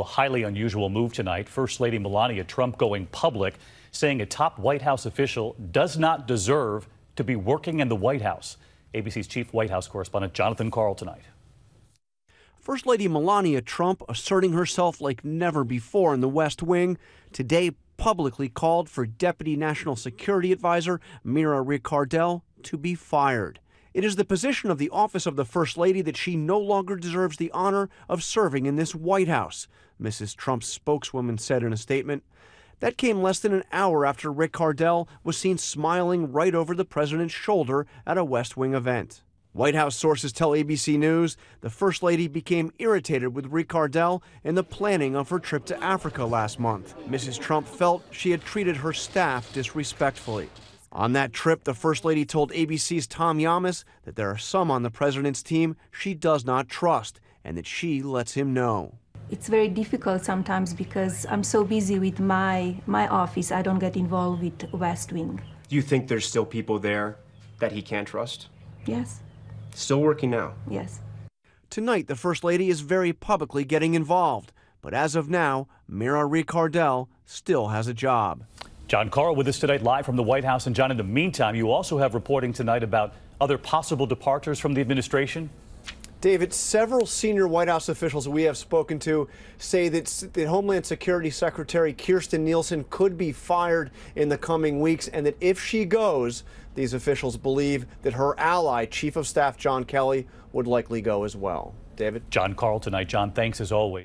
A highly unusual move tonight. First Lady Melania Trump going public, saying a top White House official does not deserve to be working in the White House. ABC's chief White House correspondent Jonathan Karl tonight. First Lady Melania Trump asserting herself like never before in the West Wing, today publicly called for Deputy National Security Advisor Mira Ricardel to be fired. It is the position of the office of the First Lady that she no longer deserves the honor of serving in this White House, Mrs. Trump's spokeswoman said in a statement. That came less than an hour after Ricardel was seen smiling right over the president's shoulder at a West Wing event. White House sources tell ABC News the First Lady became irritated with Ricardel in the planning of her trip to Africa last month. Mrs. Trump felt she had treated her staff disrespectfully. On that trip, the First Lady told ABC's Tom Llamas that there are some on the president's team she does not trust and that she lets him know. It's very difficult sometimes because I'm so busy with my, my office, I don't get involved with West Wing. Do you think there's still people there that he can't trust? Yes. Still working now? Yes. Tonight, the First Lady is very publicly getting involved. But as of now, Mira Ricardel still has a job. Jon Karl with us tonight live from the White House. And Jon, in the meantime, you also have reporting tonight about other possible departures from the administration. David, several senior White House officials we have spoken to say that, that Homeland Security Secretary Kirstjen Nielsen could be fired in the coming weeks, and that if she goes, these officials believe that her ally, Chief of Staff John Kelly, would likely go as well. David? Jon Karl tonight. Jon, thanks as always.